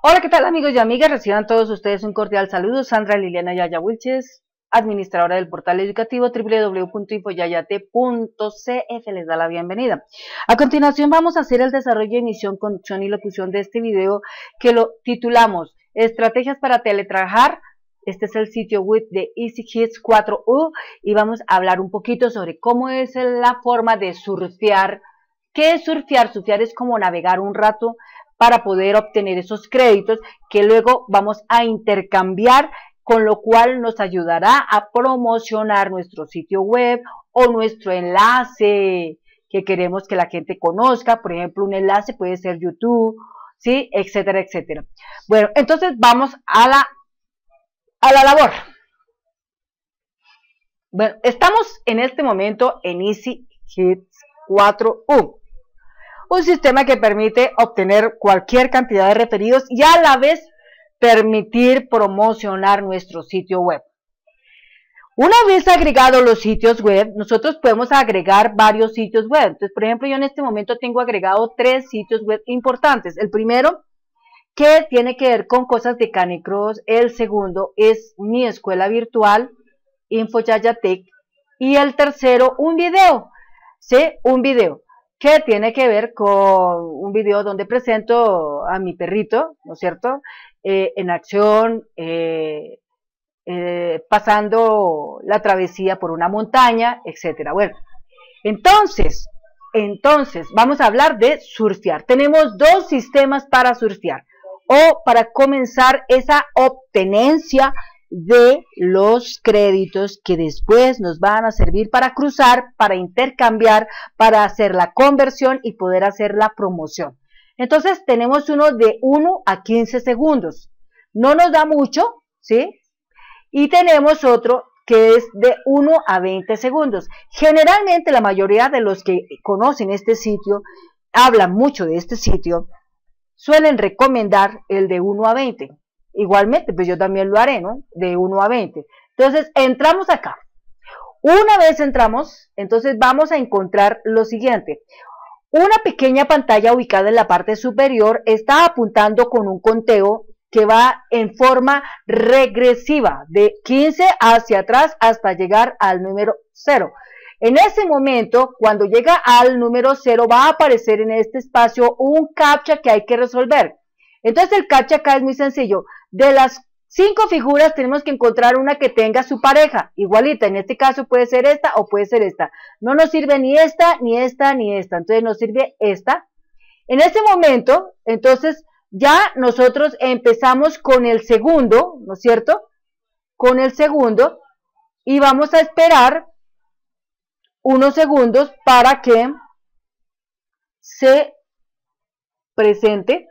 Hola, ¿qué tal amigos y amigas? Reciban todos ustedes un cordial saludo. Sandra Liliana Yaya Wilches, administradora del portal educativo www.infoyayate.cf les da la bienvenida. A continuación vamos a hacer el desarrollo, emisión, conducción y locución de este video que lo titulamos Estrategias para teletrabajar. Este es el sitio web de Easy 4U y vamos a hablar un poquito sobre cómo es la forma de surfear. ¿Qué es surfear? Surfear es como navegar un rato para poder obtener esos créditos que luego vamos a intercambiar con lo cual nos ayudará a promocionar nuestro sitio web o nuestro enlace que queremos que la gente conozca, por ejemplo, un enlace puede ser YouTube, ¿sí? etcétera, etcétera. Bueno, entonces vamos a la, a la labor. Bueno, estamos en este momento en Easy Hits 4U un sistema que permite obtener cualquier cantidad de referidos y a la vez permitir promocionar nuestro sitio web. Una vez agregados los sitios web, nosotros podemos agregar varios sitios web. Entonces, por ejemplo, yo en este momento tengo agregado tres sitios web importantes. El primero, que tiene que ver con cosas de Canicross. El segundo es mi escuela virtual, InfoYayatech. Y el tercero, un video. ¿Sí? Un video que tiene que ver con un video donde presento a mi perrito, ¿no es cierto?, eh, en acción, eh, eh, pasando la travesía por una montaña, etcétera. Bueno, entonces, entonces, vamos a hablar de surfear. Tenemos dos sistemas para surfear o para comenzar esa obtenencia de los créditos que después nos van a servir para cruzar, para intercambiar, para hacer la conversión y poder hacer la promoción. Entonces tenemos uno de 1 a 15 segundos. No nos da mucho, ¿sí? Y tenemos otro que es de 1 a 20 segundos. Generalmente la mayoría de los que conocen este sitio, hablan mucho de este sitio, suelen recomendar el de 1 a 20. Igualmente, pues yo también lo haré, ¿no? De 1 a 20. Entonces, entramos acá. Una vez entramos, entonces vamos a encontrar lo siguiente. Una pequeña pantalla ubicada en la parte superior está apuntando con un conteo que va en forma regresiva de 15 hacia atrás hasta llegar al número 0. En ese momento, cuando llega al número 0, va a aparecer en este espacio un captcha que hay que resolver. Entonces el captcha acá es muy sencillo. De las cinco figuras tenemos que encontrar una que tenga su pareja, igualita. En este caso puede ser esta o puede ser esta. No nos sirve ni esta, ni esta, ni esta. Entonces nos sirve esta. En ese momento, entonces ya nosotros empezamos con el segundo, ¿no es cierto? Con el segundo y vamos a esperar unos segundos para que se presente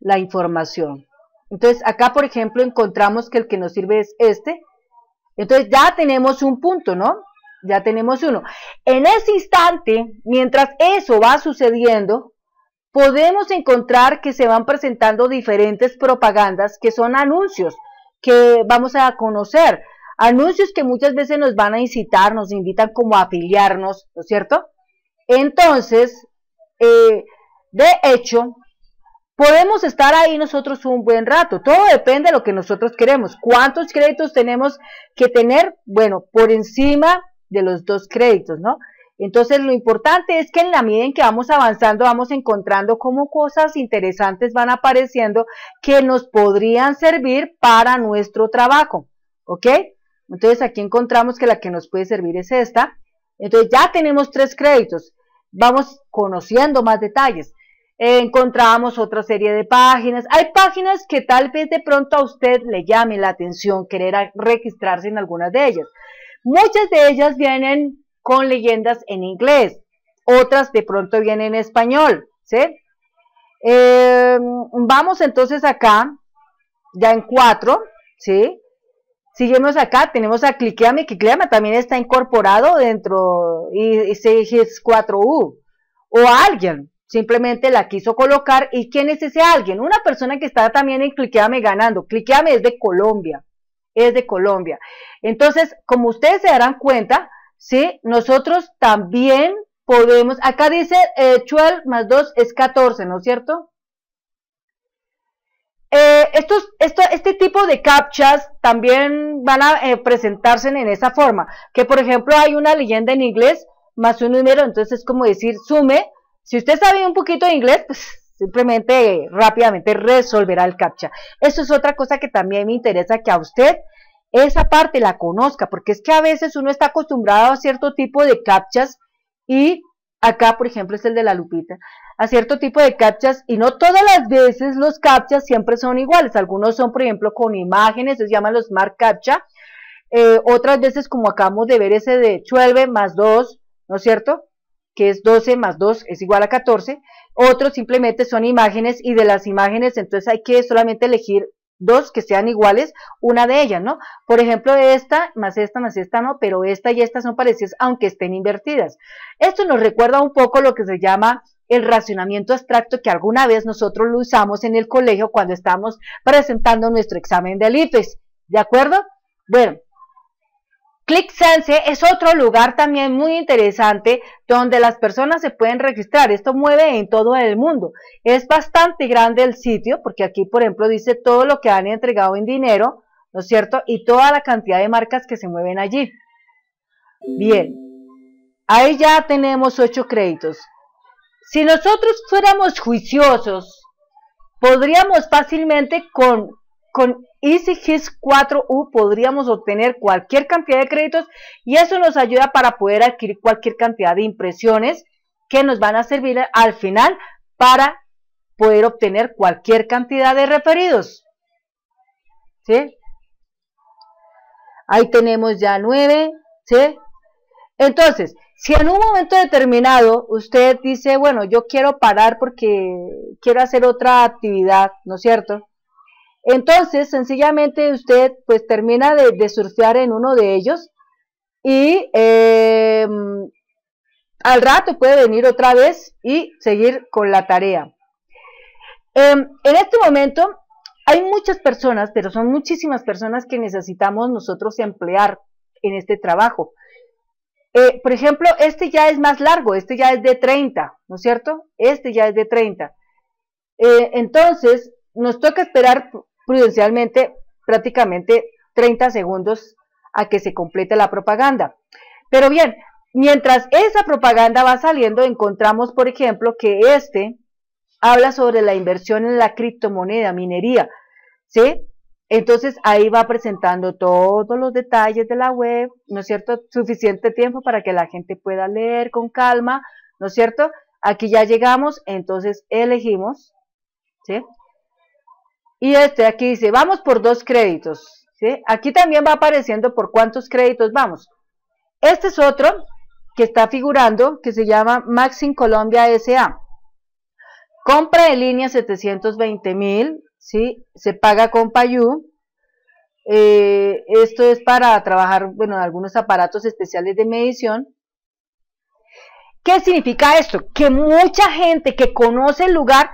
la información. Entonces, acá, por ejemplo, encontramos que el que nos sirve es este. Entonces, ya tenemos un punto, ¿no? Ya tenemos uno. En ese instante, mientras eso va sucediendo, podemos encontrar que se van presentando diferentes propagandas que son anuncios que vamos a conocer. Anuncios que muchas veces nos van a incitar, nos invitan como a afiliarnos, ¿no es cierto? Entonces, eh, de hecho, podemos estar ahí nosotros un buen rato. Todo depende de lo que nosotros queremos. ¿Cuántos créditos tenemos que tener? Bueno, por encima de los dos créditos, ¿no? Entonces lo importante es que en la medida en que vamos avanzando, vamos encontrando cómo cosas interesantes van apareciendo que nos podrían servir para nuestro trabajo, ¿ok? Entonces aquí encontramos que la que nos puede servir es esta. Entonces ya tenemos tres créditos. Vamos conociendo más detalles encontramos otra serie de páginas. Hay páginas que tal vez de pronto a usted le llame la atención querer registrarse en algunas de ellas. Muchas de ellas vienen con leyendas en inglés, otras de pronto vienen en español, ¿sí? Em, vamos entonces acá, ya en cuatro, ¿sí? Seguimos acá, tenemos a Cliqueame, Cliqueame también está incorporado dentro y, y 4U, o alguien, simplemente la quiso colocar. ¿Y quién es ese alguien? Una persona que está también en Cliqueame ganando. Cliqueame es de Colombia, es de Colombia. Entonces, como ustedes se darán cuenta, ¿sí? Nosotros también podemos, acá dice 12 eh, más 2 es 14, ¿no es cierto? Eh, estos, este tipo de captchas también van a eh, presentarse en esa forma, que por ejemplo hay una leyenda en inglés más un número, entonces es como decir sume, si usted sabe un poquito de inglés, pues simplemente rápidamente resolverá el captcha. Eso es otra cosa que también me interesa que a usted esa parte la conozca, porque es que a veces uno está acostumbrado a cierto tipo de captchas y acá, por ejemplo, es el de la lupita, a cierto tipo de captchas y no todas las veces los captchas siempre son iguales. Algunos son, por ejemplo, con imágenes, se llaman los smart captcha. Eh, otras veces, como acabamos de ver, ese de 12 más 2, ¿no es cierto? Que es 12 más 2 es igual a 14. Otros simplemente son imágenes y de las imágenes entonces hay que solamente elegir dos que sean iguales, una de ellas, ¿no? Por ejemplo, esta más esta más esta no, pero esta y esta son parecidas aunque estén invertidas. Esto nos recuerda un poco lo que se llama el racionamiento abstracto que alguna vez nosotros lo usamos en el colegio cuando estamos presentando nuestro examen de IFES, ¿de acuerdo? Bueno, ClickSense es otro lugar también muy interesante donde las personas se pueden registrar. Esto mueve en todo el mundo. Es bastante grande el sitio porque aquí, por ejemplo, dice todo lo que han entregado en dinero, ¿no es cierto? Y toda la cantidad de marcas que se mueven allí. Bien, ahí ya tenemos ocho créditos. Si nosotros fuéramos juiciosos, podríamos fácilmente con con EasyHIS 4U podríamos obtener cualquier cantidad de créditos y eso nos ayuda para poder adquirir cualquier cantidad de impresiones que nos van a servir al final para poder obtener cualquier cantidad de referidos. ¿Sí? Ahí tenemos ya 9, ¿sí? Entonces, si en un momento determinado usted dice, bueno, yo quiero parar porque quiero hacer otra actividad, ¿no es cierto? Entonces, sencillamente usted pues termina de, surfear en uno de ellos y em, al rato puede venir otra vez y seguir con la tarea. Em, en este momento hay muchas personas, pero son muchísimas personas que necesitamos nosotros emplear en este trabajo. Eh, por ejemplo, este ya es más largo, este ya es de 30, ¿no es cierto? Este ya es de 30. Eh, entonces, nos toca esperar prudencialmente prácticamente 30 segundos a que se complete la propaganda. Pero bien, mientras esa propaganda va saliendo, encontramos, por ejemplo, que este habla sobre la inversión en la criptomoneda, minería, ¿sí? Entonces ahí va presentando todos los detalles de la web, ¿no es cierto? Suficiente tiempo para que la gente pueda leer con calma, ¿no es cierto? Aquí ya llegamos, entonces elegimos, ¿sí? Y este aquí dice, vamos por dos créditos. ¿sí? Aquí también va apareciendo por cuántos créditos vamos. Este es otro que está figurando, que se llama Maxim Colombia SA. Compra de línea 720 mil, ¿sí? se paga con Payú. Eh, esto es para trabajar, bueno, algunos aparatos especiales de medición. ¿Qué significa esto? Que mucha gente que conoce el lugar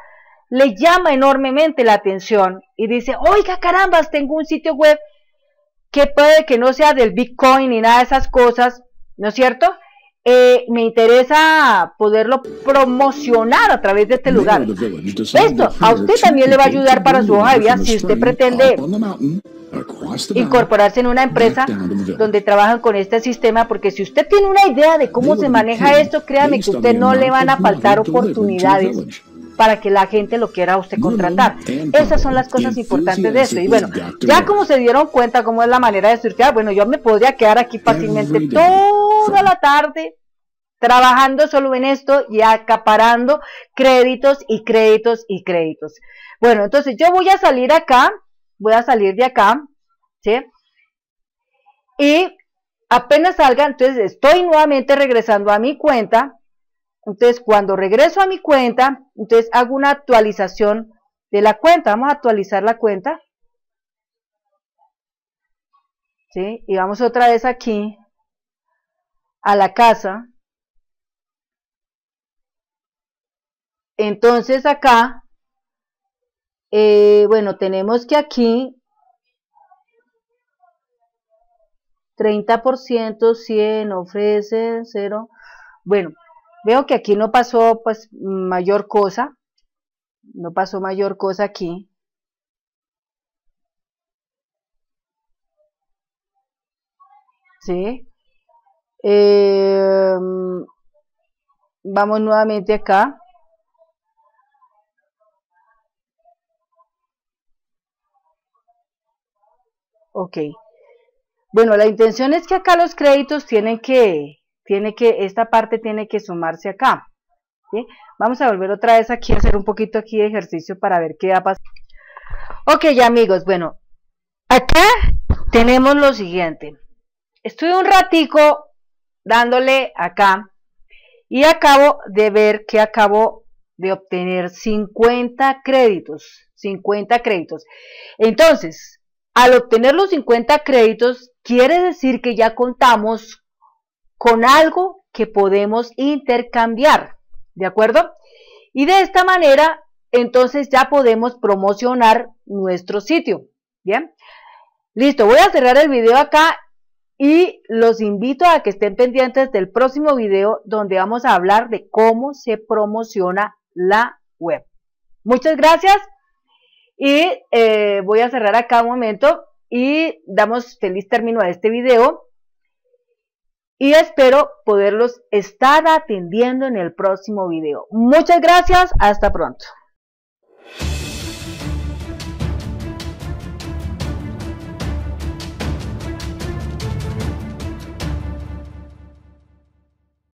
le llama enormemente la atención y dice, oiga carambas, tengo un sitio web que puede que no sea del Bitcoin ni nada de esas cosas, ¿no es cierto? Eh, me interesa poderlo promocionar a través de este lugar. Esto a usted también le va a ayudar para su hoja de vida si usted pretende incorporarse en una empresa donde trabajan con este sistema, porque si usted tiene una idea de cómo se maneja esto, créame que usted no le van a faltar oportunidades para que la gente lo quiera usted contratar. Esas son las cosas importantes de esto. Y bueno, ya como se dieron cuenta cómo es la manera de surfear, bueno, yo me podría quedar aquí fácilmente toda la tarde trabajando solo en esto y acaparando créditos y créditos y créditos. Bueno, entonces yo voy a salir acá, voy a salir de acá, ¿sí? Y apenas salga, entonces estoy nuevamente regresando a mi cuenta entonces, cuando regreso a mi cuenta, entonces hago una actualización de la cuenta. Vamos a actualizar la cuenta. ¿Sí? Y vamos otra vez aquí a la casa. Entonces acá, eh, bueno, tenemos que aquí 30%, 100, ofrece 0. Bueno, Veo que aquí no pasó pues mayor cosa. No pasó mayor cosa aquí. ¿Sí? Em, vamos nuevamente acá. Ok. Bueno, la intención es que acá los créditos tienen que, tiene que, esta parte tiene que sumarse acá. Vamos a volver otra vez aquí a hacer un poquito aquí de ejercicio para ver qué va a pasar. Ok, amigos, bueno, acá tenemos lo siguiente. Estoy un ratico dándole acá y acabo de ver que acabo de obtener 50 créditos, 50 créditos. Entonces, al obtener los 50 créditos, quiere decir que ya contamos con algo que podemos intercambiar, ¿de acuerdo? Y de esta manera, entonces ya podemos promocionar nuestro sitio, ¿bien? Listo, voy a cerrar el video acá y los invito a que estén pendientes del próximo video donde vamos a hablar de cómo se promociona la web. Muchas gracias y eh, voy a cerrar acá un momento y damos feliz término a este video y espero poderlos estar atendiendo en el próximo video. Muchas gracias, hasta pronto.